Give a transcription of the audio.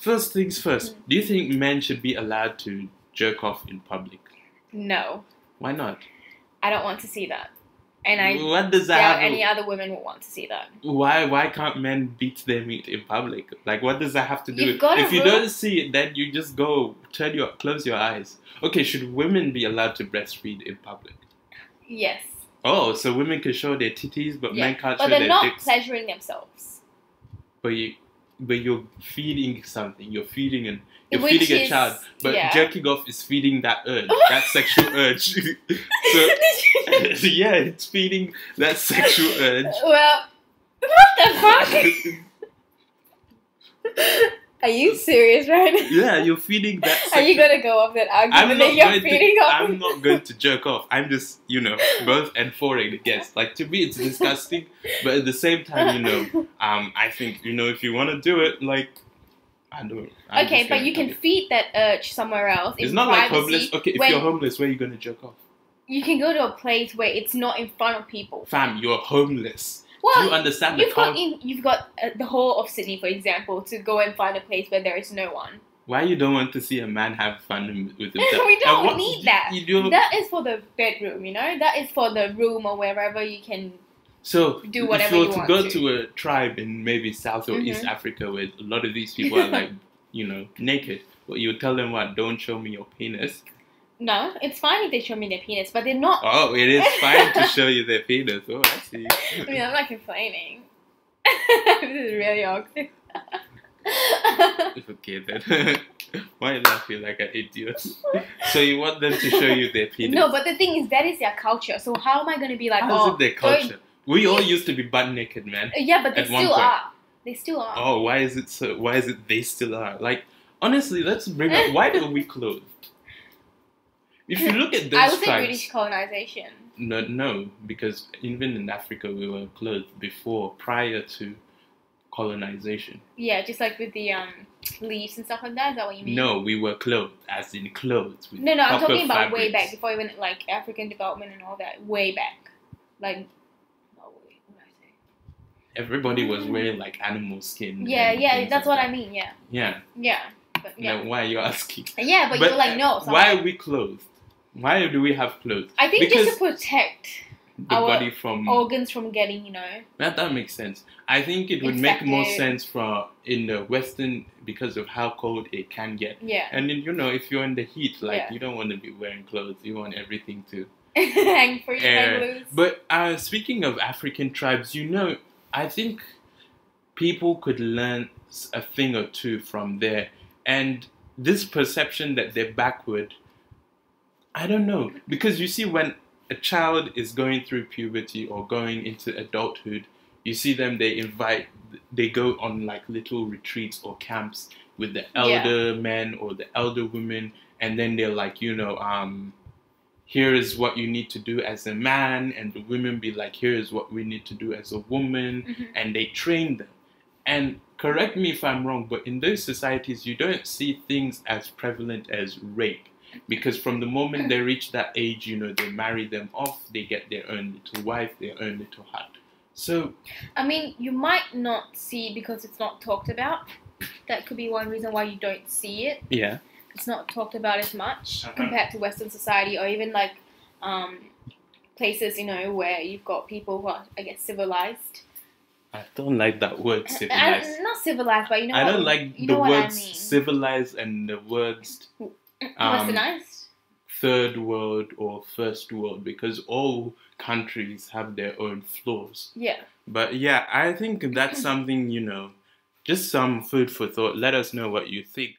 First things first. Do you think men should be allowed to jerk off in public? No, Why not? I don't want to see that. And I what does that doubt have? any other women will want to see that. why why can't men beat their meat in public? Like what does that have to do? You've with if you rule- don't see it, then you just go turn your close your eyes. Okay, should women be allowed to breastfeed in public? Yes. Oh, so women can show their titties, but Yeah. men can't But show their But they're not dicks. pleasuring themselves. But you, but you're feeding something. You're feeding an. You're Which feeding a child, but yeah. jerking off is feeding that urge, that sexual urge. so yeah, it's feeding that sexual urge. well, what the fuck? Are you serious right now? yeah, you're feeding that. Are you gonna go off that I'm argument not that you're going feeding to. off? I'm not going to jerk off. I'm just, you know, both and foring against. Like to me, it's disgusting, but at the same time, you know, um, I think you know if you want to do it, like, I don't. I'm okay, but you can it. feed that urge somewhere else. It's not like homeless. Okay, if you're homeless, where are you gonna jerk off? you can go to a place where it's not in front of people. Fam, you're homeless. Well, you understand the You've got in, you've got uh, the whole of Sydney, for example, to go and find a place where there is no one. Why you don't want to see a man have fun with himself? we don't what- need that. You do. That is for the bedroom, you know. That is for the room or wherever you can. So do if whatever you you were to want go to. to a tribe in maybe South or East Mhm. Africa where a lot of these people are like, you know, naked, but you tell them what? Don't show me your penis. No, it's fine if they show me their penis, but they're not. Oh, it is fine to show you their penis. Oh, I see. I mean, I'm not complaining. this is really awkward. okay then. Why you laughing like an idiot? so you want them to show you their penis? no, but the thing is, that is their culture. So how am I going to be like, How is oh, it their culture? We all used to be butt naked, man. Uh, yeah, but they still are. They still are. Oh, why is it so? Why is it they still are? Like, honestly, let's bring up. Why are we clothed? If you look at those I would say British colonization. no, no, because even in Africa we were clothed before, prior to colonization. Yeah, just like with the um leaves and stuff like that. Is that what you mean? No, we were clothed, as in clothes. With No, no, I'm talking about way back before even like African development and all that. Way back, like. Oh wait, what I say? Everybody was wearing like animal skin. Yeah, yeah, that's like what that. I mean. Yeah, Yeah. yeah, but yeah, Now, why are you asking? yeah, but, you're like no. So why are we clothed? Why do we have clothes? I think because just to protect the our body from organs from getting, you know. That that makes sense. I think it would make more sense for in the Western because of how cold it can get. Yeah, And then you know, if you're in the heat, like Yeah. you don't want to be wearing clothes. You want everything to. hang free, hang loose. But uh, speaking of African tribes, you know, I think people could learn a thing or two from there. And this perception that they're backward, I don't know. Because you see, when a child is going through puberty or going into adulthood, you see them, they invite, they go on like little retreats or camps with the Yeah. elder men or the elder women, and then they're like, you know, um, here is what you need to do as a man, and the women be like, here is what we need to do as a woman, Mhm. and they train them. And correct me if I'm wrong, but in those societies, you don't see things as prevalent as rape. Because from the moment they reach that age, you know, they marry them off, they get their own little wife, their own little hut. So, I mean, you might not see because it's not talked about. That could be one reason why you don't see it. yeah. It's not talked about as much Uh-huh. compared to Western society, or even like um, places you know where you've got people who are, I guess, civilized. I don't like that word And, civilized. not civilized, but you know. I don't like you the what I words mean. civilized and the words um, third world or first world because all countries have their own flaws. Yeah. But yeah, I think that's something, you know, just some food for thought. Let us know what you think.